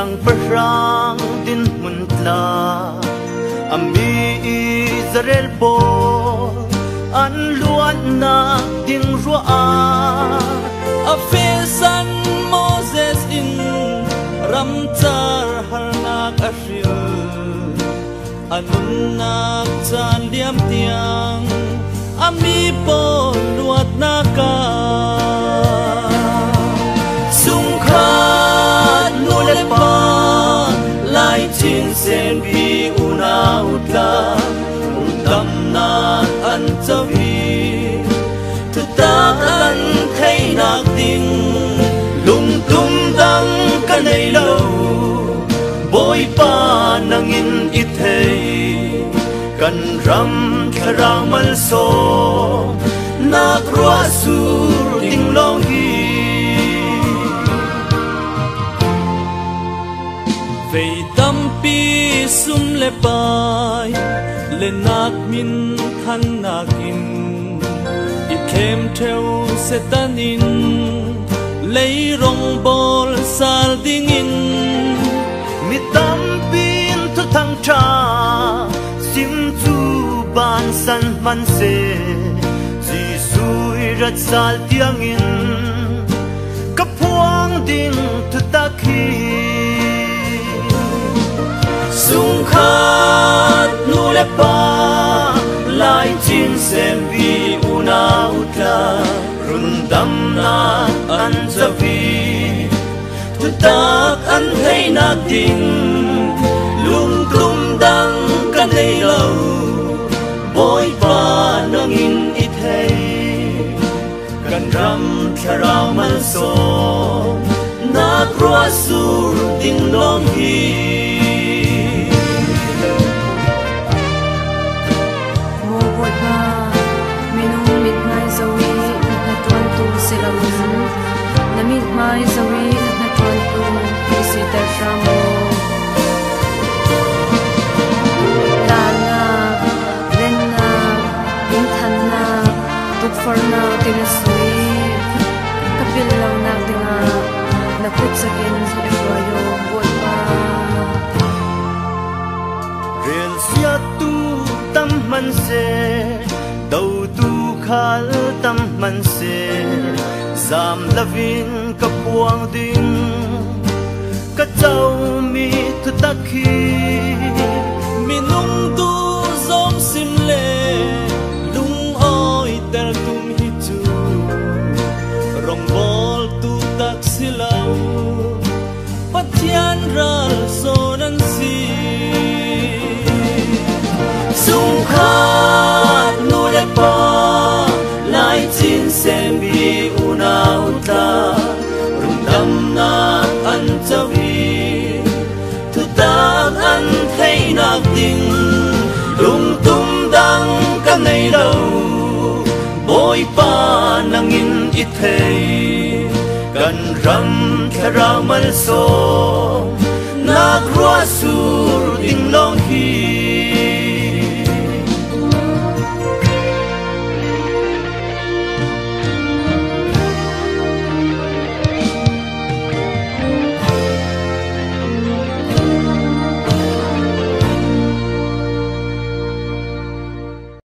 siang parang din muntla ami Israel po an luan na ding rua a. Fesan Moses in ramchar harnak an anun nak chan liam tiang ami po luat naka chin sen bi una utla dam na an chavi tu ta an thấy nak tình, lung tum dang ka nei lo boy pa nangin i thei kan ram tharang mal so na rua sur ding long hi le nak min than nakin i kem theo setanin, lấy rong bol sal ding in. Mi tam pin thu thăng cha sim chu ban san man se. Ji sui rat sal tiang in ka phuang ding thu ta khi. Lai chin u na u ta run dam na an zavi tu tak an hay na tình lung tung đăng căn đây lâu bôi pa nâng in ít hay kan ram tharau man so na krua sur ding long hi. Tu silamun na mit mai zawi na tuan tu isi tar shamo dan na ren na in than na tuk for na tilasui na na pa Rel sia tu tâm man se đầu tu khal tâm man se Zam lavin ka puang ding Ka chau mi tu takhi ding Lung tum dang ka nei lo Boy pa nang nangin i thei Kan ram tharau mal so Nak rua sur ding long hi